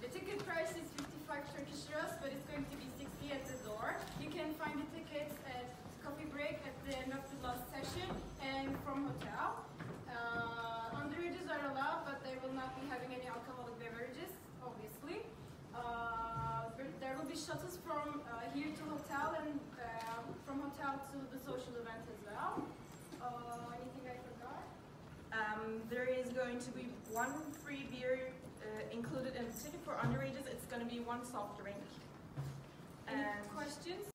The ticket price is 55 Turkish liras, but it's going to be 60 at the door. You can find the tickets at coffee break at the end of the last session and from hotel. Uh, underages are allowed, but they will not be having any alcoholic beverages, obviously. Uh, there- will be shuttles from uh, here to hotel and uh, from hotel to the social event as well. Uh, anything I forgot? Um, there is going to be one free beer uh, included in the ticket for underages. It's going to be one soft drink. Any And questions?